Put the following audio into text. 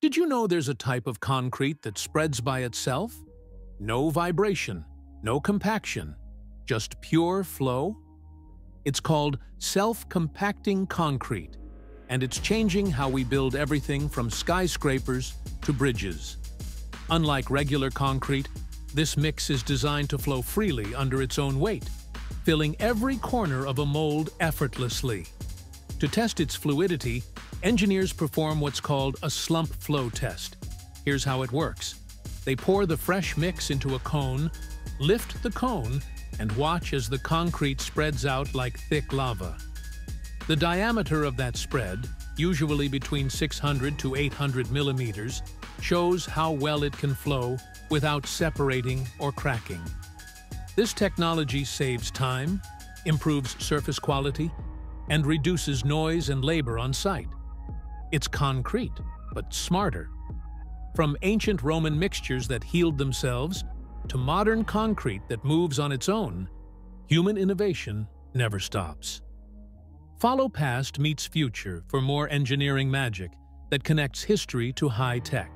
Did you know there's a type of concrete that spreads by itself? No vibration, no compaction, just pure flow? It's called self-compacting concrete, and it's changing how we build everything from skyscrapers to bridges. Unlike regular concrete, this mix is designed to flow freely under its own weight, filling every corner of a mold effortlessly. To test its fluidity, engineers perform what's called a slump flow test. Here's how it works. They pour the fresh mix into a cone, lift the cone, and watch as the concrete spreads out like thick lava. The diameter of that spread, usually between 600 to 800 millimeters, shows how well it can flow without separating or cracking. This technology saves time, improves surface quality, and reduces noise and labor on site. It's concrete, but smarter. From ancient Roman mixtures that healed themselves to modern concrete that moves on its own, human innovation never stops. Follow Past Meets Future for more engineering magic that connects history to high tech.